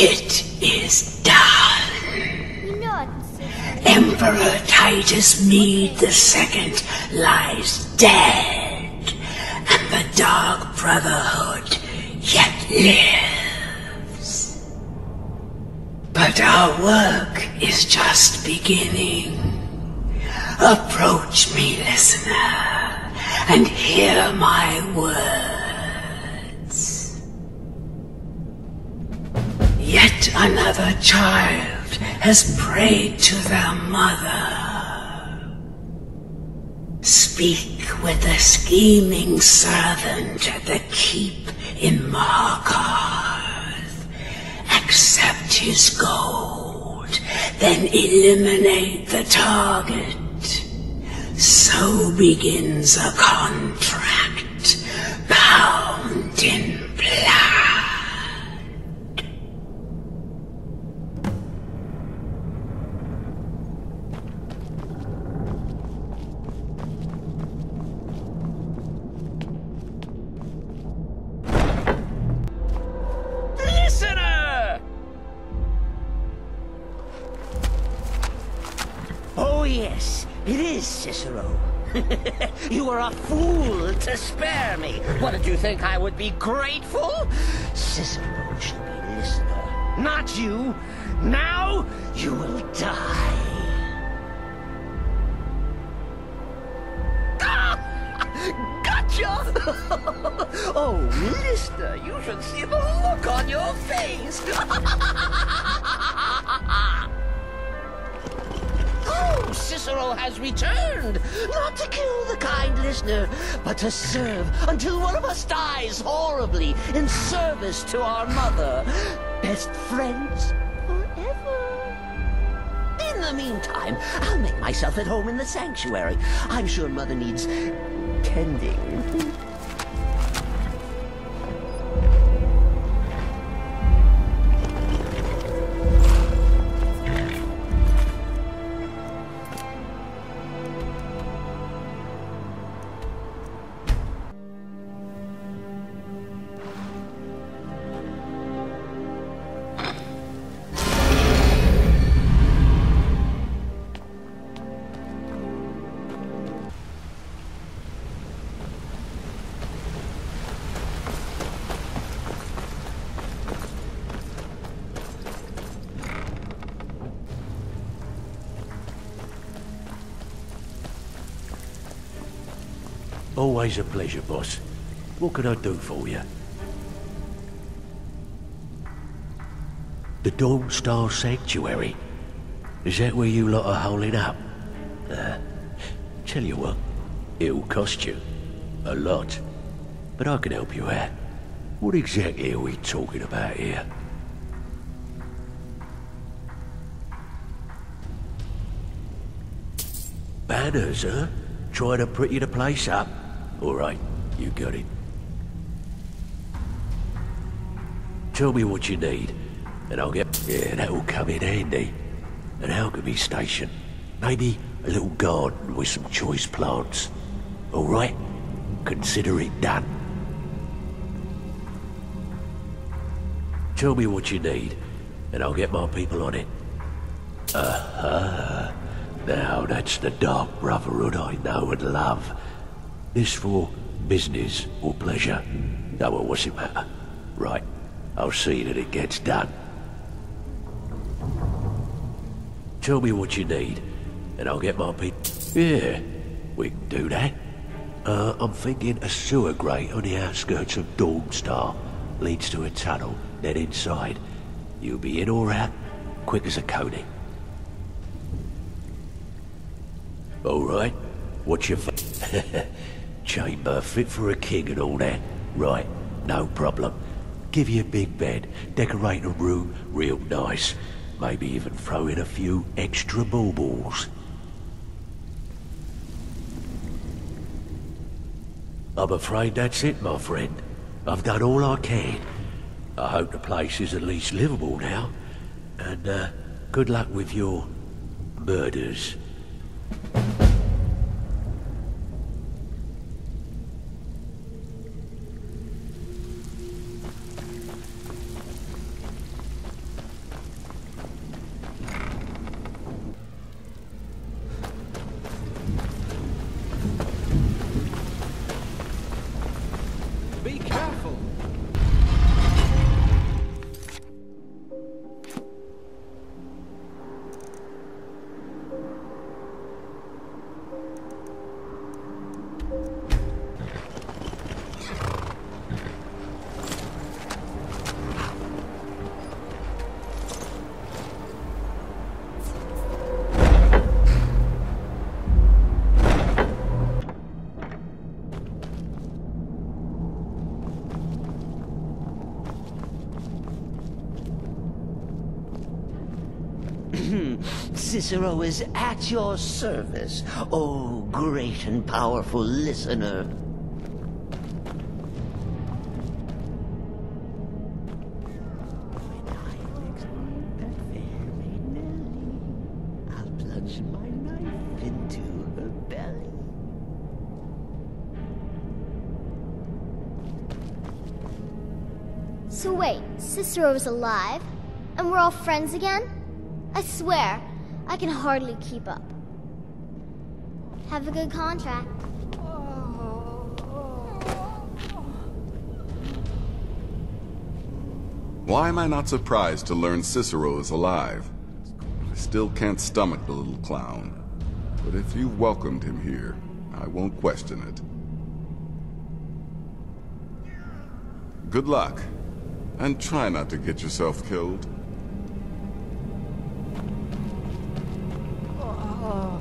It is done. Emperor Titus Mede II lies dead, and the Dark Brotherhood yet lives. But our work is just beginning. Approach me, listener, and hear my words. Another child has prayed to their mother. Speak with the scheming servant at the keep in Markarth. Accept his gold, then eliminate the target. So begins a contract bound in blood. Yes, it is Cicero. you were a fool to spare me. What did you think I would be grateful? Cicero should be listener, not you. Now you will die. Gotcha! oh, listener, you should see the look on your face. Cicero has returned, not to kill the kind listener, but to serve until one of us dies horribly in service to our mother. Best friends forever. In the meantime, I'll make myself at home in the sanctuary. I'm sure Mother needs tending. Always a pleasure, boss. What can I do for you? The Dawnstar Sanctuary. Is that where you lot are holding up? Uh, tell you what, it'll cost you. A lot. But I can help you out. What exactly are we talking about here? Banners, huh? Trying to pretty the place up? All right, you got it. Tell me what you need, and I'll get... Yeah, that'll come in handy. An alchemy station. Maybe a little garden with some choice plants. All right? Consider it done. Tell me what you need, and I'll get my people on it. Aha. Now that's the Dark Brotherhood I know and love. This for business or pleasure? No, well, what's it matter? Right, I'll see that it gets done. Tell me what you need, and I'll get my people... Yeah, we can do that. Uh, I'm thinking a sewer grate on the outskirts of Dawnstar leads to a tunnel, then inside. You'll be in or out, quick as a coney. All right. What's your chamber fit for a king and all that? Right. No problem. Give you a big bed, decorate a room real nice. Maybe even throw in a few extra baubles. I'm afraid that's it, my friend. I've done all I can. I hope the place is at least livable now. And, uh, good luck with your murders. Hmm. Cicero is at your service, oh great and powerful listener. So wait, Cicero is alive? And we're all friends again? I swear, I can hardly keep up. Have a good contract. Why am I not surprised to learn Cicero is alive? I still can't stomach the little clown. But if you've welcomed him here, I won't question it. Good luck. And try not to get yourself killed. Oh.